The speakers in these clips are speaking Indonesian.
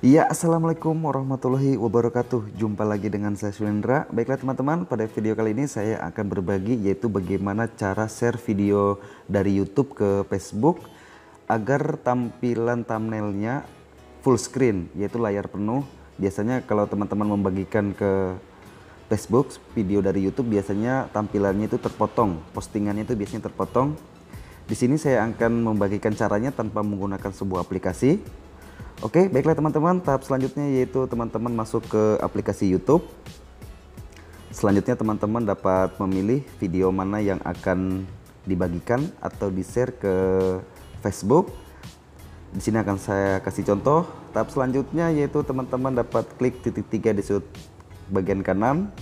Ya, Assalamualaikum warahmatullahi wabarakatuh. Jumpa lagi dengan saya Sulendra. Baiklah teman-teman, pada video kali ini saya akan berbagi yaitu bagaimana cara share video dari YouTube ke Facebook agar tampilan thumbnailnya full screen, yaitu layar penuh. Biasanya kalau teman-teman membagikan ke Facebook video dari YouTube biasanya tampilannya itu terpotong, postingannya itu biasanya terpotong. Di sini saya akan membagikan caranya tanpa menggunakan sebuah aplikasi Oke, baiklah teman-teman, tahap selanjutnya yaitu teman-teman masuk ke aplikasi YouTube. Selanjutnya teman-teman dapat memilih video mana yang akan dibagikan atau di-share ke Facebook. Di sini akan saya kasih contoh. Tahap selanjutnya yaitu teman-teman dapat klik titik tiga di sudut bagian kanan.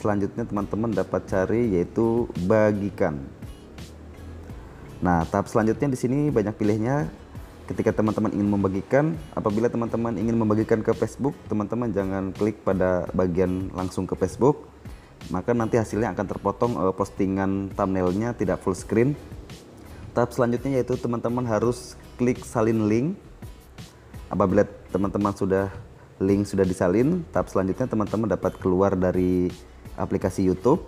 Selanjutnya teman-teman dapat cari yaitu bagikan. Nah, tahap selanjutnya di sini banyak pilihnya ketika teman-teman ingin membagikan apabila teman-teman ingin membagikan ke Facebook teman-teman jangan klik pada bagian langsung ke Facebook. Maka nanti hasilnya akan terpotong uh, postingan thumbnailnya tidak full screen. Tahap selanjutnya yaitu teman-teman harus klik salin link. Apabila teman-teman sudah link sudah disalin tahap selanjutnya teman-teman dapat keluar dari aplikasi YouTube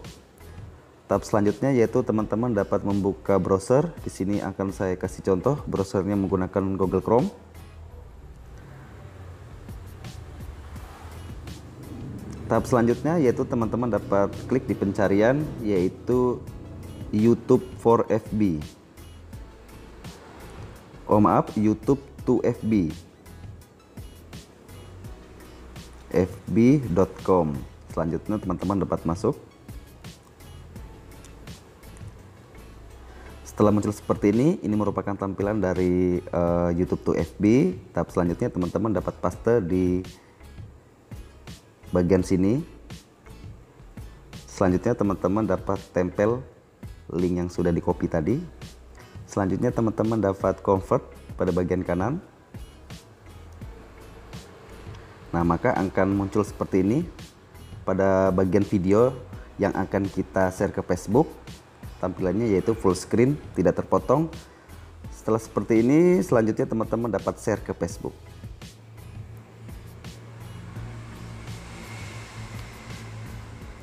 Tahap selanjutnya yaitu teman-teman dapat membuka browser. Di sini akan saya kasih contoh browsernya menggunakan Google Chrome. Tahap selanjutnya yaitu teman-teman dapat klik di pencarian yaitu YouTube for FB. Oh maaf, YouTube to FB. fb.com. Selanjutnya teman-teman dapat masuk. Setelah muncul seperti ini, ini merupakan tampilan dari uh, YouTube to FB. Tahap selanjutnya teman-teman dapat paste di bagian sini. Selanjutnya teman-teman dapat tempel link yang sudah di copy tadi. Selanjutnya teman-teman dapat convert pada bagian kanan. Nah, maka akan muncul seperti ini pada bagian video yang akan kita share ke Facebook tampilannya yaitu full screen tidak terpotong setelah seperti ini selanjutnya teman-teman dapat share ke Facebook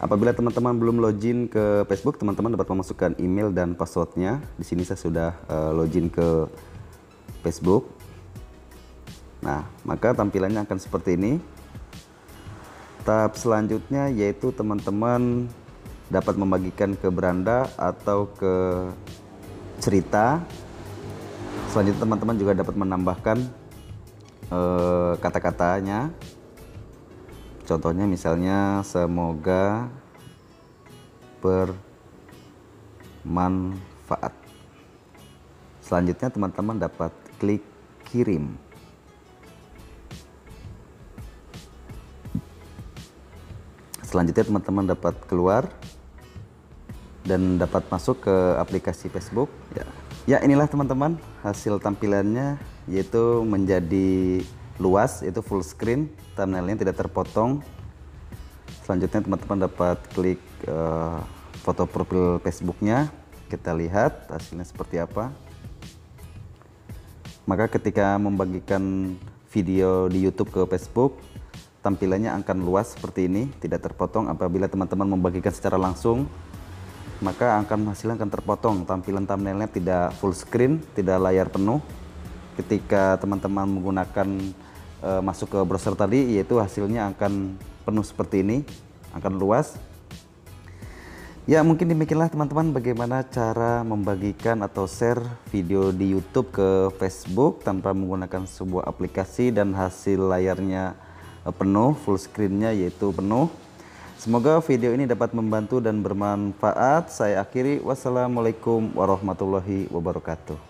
Apabila teman-teman belum login ke Facebook, teman-teman dapat memasukkan email dan passwordnya. Di sini saya sudah uh, login ke Facebook. Nah, maka tampilannya akan seperti ini. Tahap selanjutnya yaitu teman-teman dapat membagikan ke beranda atau ke cerita. Selanjutnya teman-teman juga dapat menambahkan uh, kata-katanya. Contohnya misalnya semoga bermanfaat. Selanjutnya teman-teman dapat klik kirim. Selanjutnya teman-teman dapat keluar dan dapat masuk ke aplikasi Facebook. Ya, ya inilah teman-teman hasil tampilannya yaitu menjadi luas, itu full screen, thumbnailnya tidak terpotong. Selanjutnya teman-teman dapat klik uh, foto profil Facebooknya, kita lihat hasilnya seperti apa. Maka ketika membagikan video di YouTube ke Facebook, tampilannya akan luas seperti ini, tidak terpotong apabila teman-teman membagikan secara langsung maka akan hasilnya akan terpotong. Tampilan thumbnailnya tidak full screen tidak layar penuh. Ketika teman-teman menggunakan e, masuk ke browser tadi yaitu hasilnya akan penuh seperti ini akan luas. Ya mungkin demikianlah teman-teman bagaimana cara membagikan atau share video di YouTube ke Facebook tanpa menggunakan sebuah aplikasi dan hasil layarnya e, penuh full screennya yaitu penuh Semoga video ini dapat membantu dan bermanfaat. Saya akhiri. Wassalamualaikum warahmatullahi wabarakatuh.